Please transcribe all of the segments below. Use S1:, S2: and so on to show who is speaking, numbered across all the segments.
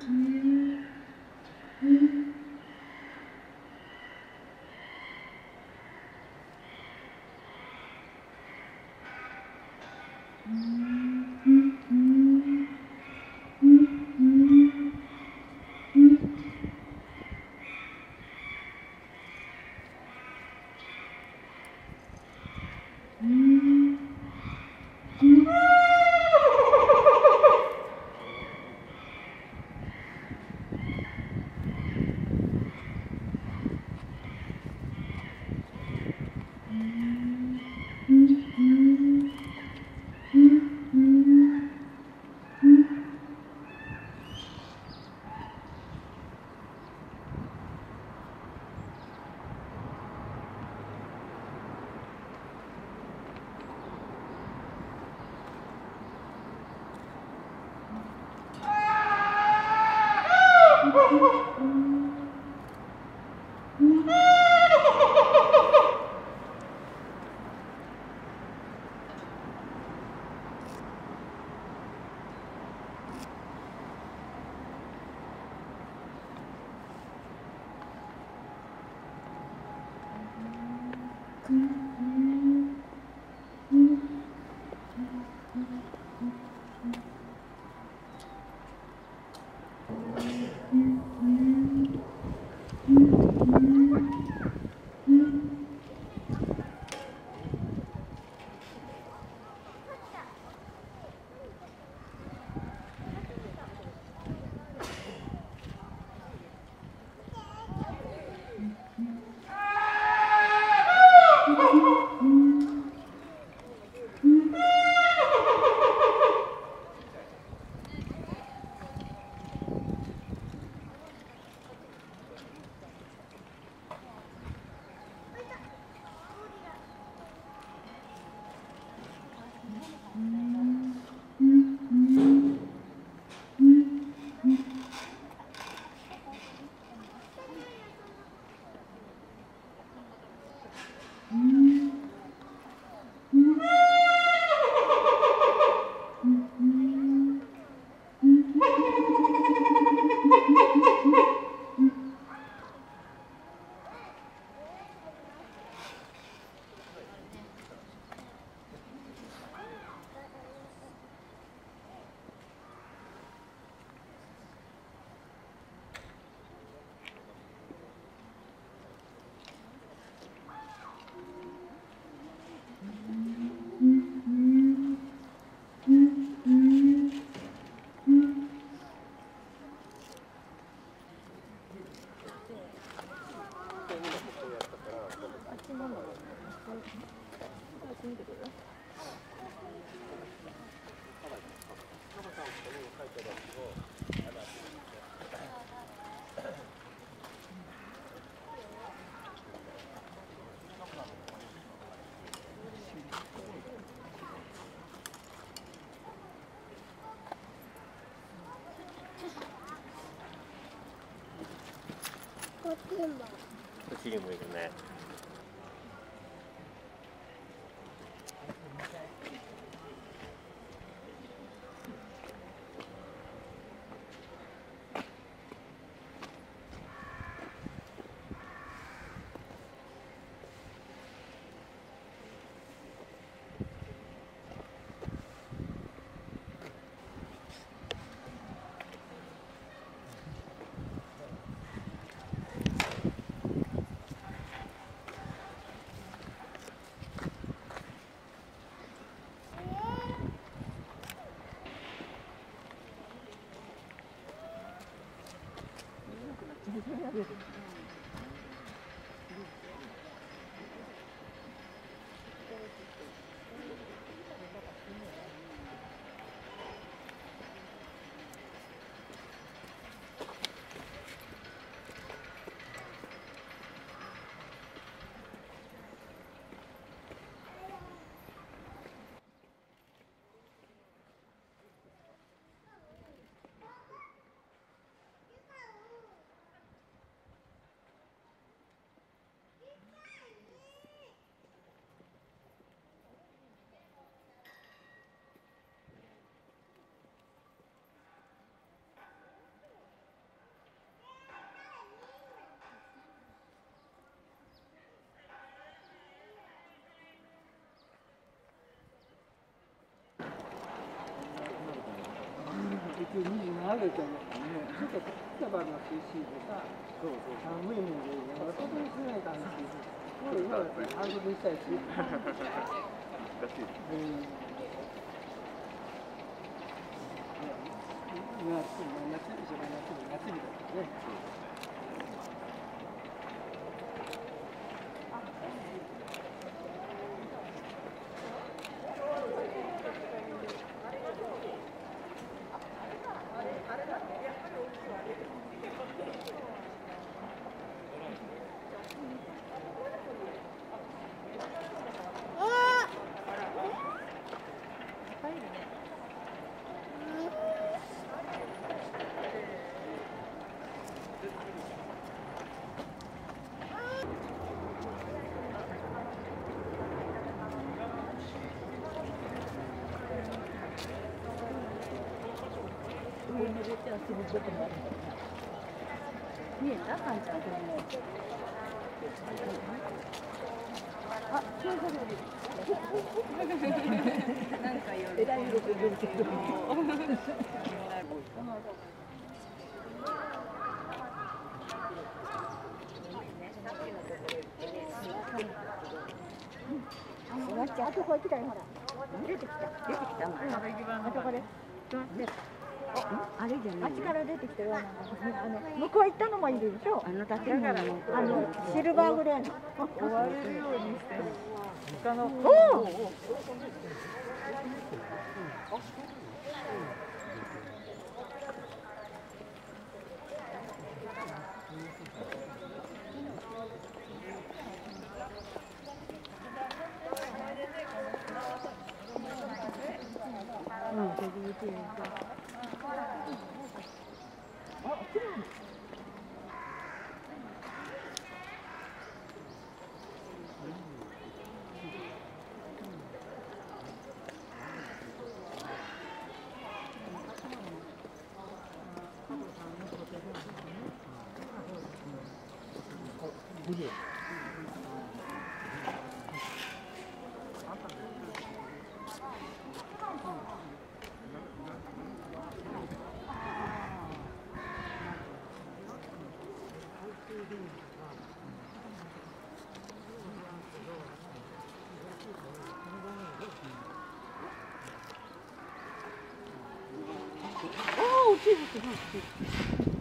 S1: こっ
S2: っちにもいるね。
S3: 一応27度じゃなくてね、ちょっと草花の涼しいでさ、寒いもんで、なんか外にしないかんし、これ今だって半袖にしたいし。うん夏、夏、夏、夏みたいなね。
S4: 見えたかんちゃんあ、そうそうそう。なんか夜。えらい色出るけど。
S1: あそこ行きたいほら。出てきた。
S4: 出てきたの。
S1: あそこで。
S4: あれじゃない
S1: あっちから出てきてる。あの向こう行ったのもいるでしょ？
S4: あの。建物の。
S1: あのシルバーグレーの。
S3: 追われるようにして、他の。
S1: おお。
S4: うん、それで見てるあ、大き。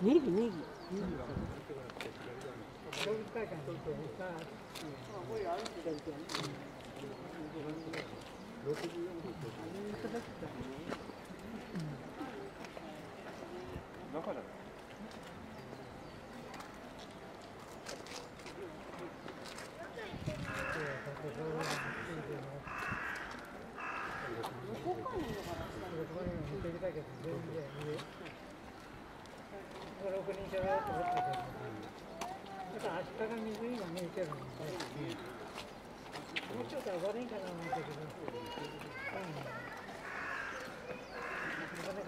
S4: ネギネギ。64ってて、うん、食べるの。めっちゃやろ、みたいな。あっちで食べる。見てわかる人にわかる。ネギ、ネギ。
S3: 泳い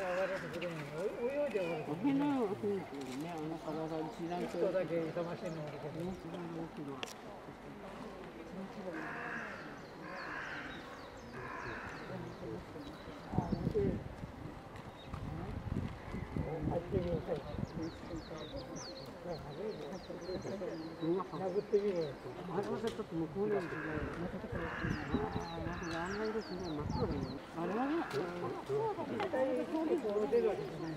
S3: いておる
S5: おへの雰囲気ね、あの体一覧と。
S3: 人だけ勇ましいのおるけど
S5: ね、一番大きな。
S3: 入ってみようか殴ってみろよ
S5: あれはちょっと向こうなんですけど、ああ、なんかあんな色すごい真っ黒だね。あれはね、
S3: 絶対結構出るわけじゃない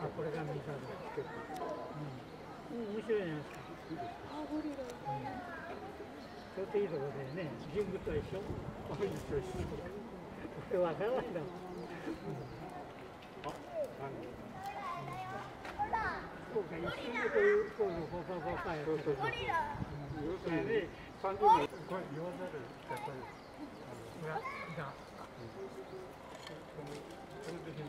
S3: あ、これが水だ。うん、面白いじゃないですか。ちょっといいところでね、人物と一緒。こういう人一緒。これわからないだろう。そうか、一瞬でこういうポーズをパパパパやる。そうそうそう。要するにね、三十年。これ言わざる、やっぱり。が、が。
S6: できる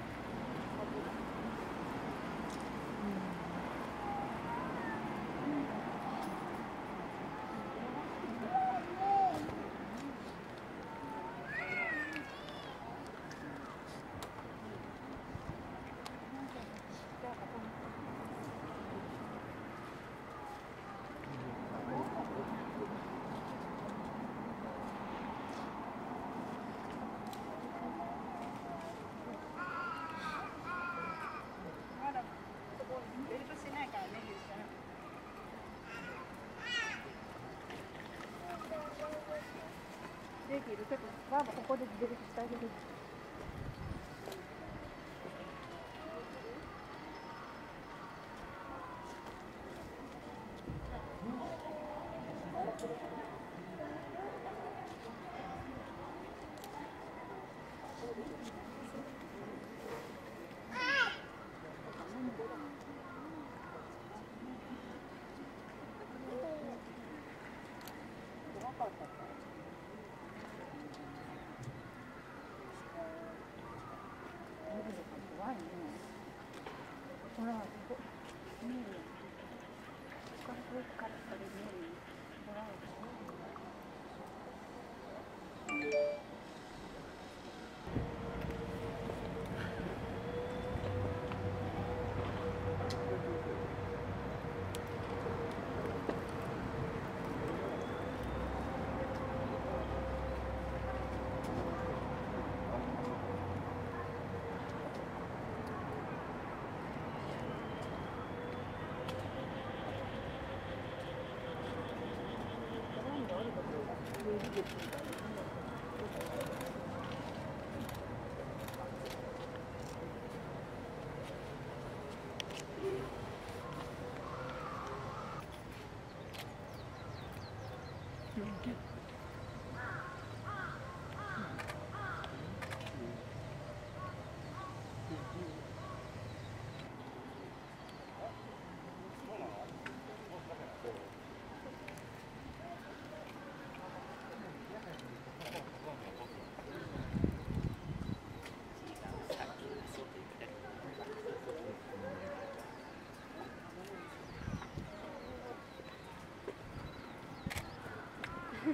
S6: いるけどはここで自してあげる。
S1: Thank you. ほら、ここ